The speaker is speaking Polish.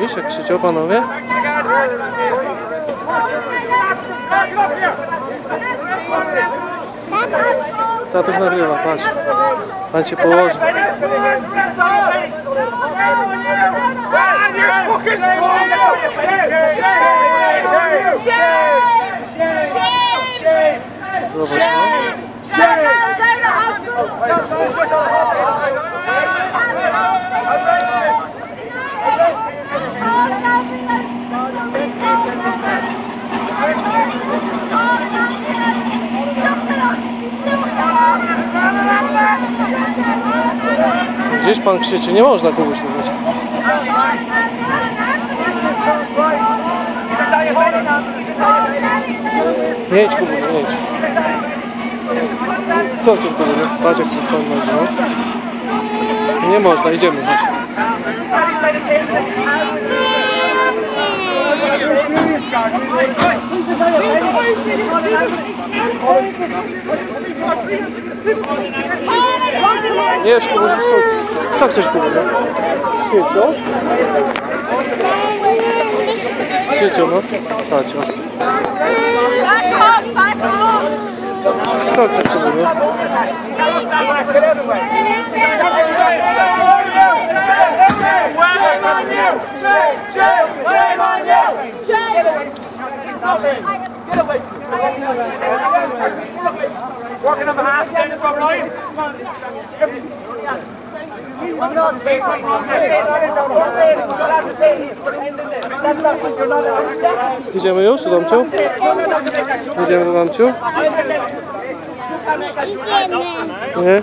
Widzisz jak krzyczą panowie? Tatuś nagrywa, patrz. Pan się położy. Zobacz, no. Gdzieś pan krzyczy, nie można kogoś nazwać. Nie idź Kubu, nie idź. Co cię tu nie? Patrz jak tu pan będzie, no. Nie można, idziemy, chodź. Nie Kubu, stój. Co chcesz Kubu, no? Krzyczą? Krzyczą, no. Patrz, o. Co chcesz Kubu, no? Working on behalf of Dennis O'Brien. Idziemy już do domciu? Idziemy do domciu? Nie?